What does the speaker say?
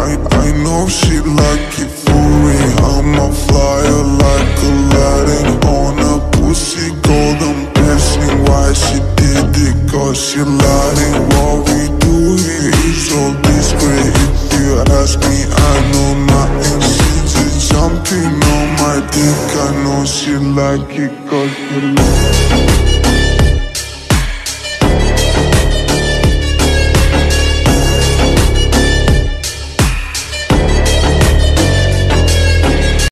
I I know she like it for me. I'm a flyer like Aladdin On a pussy golden blessing Why she did it cause she lying. What we do here is so discreet. If you ask me I know nothing. She jumping on my dick. I know she like it cause she like it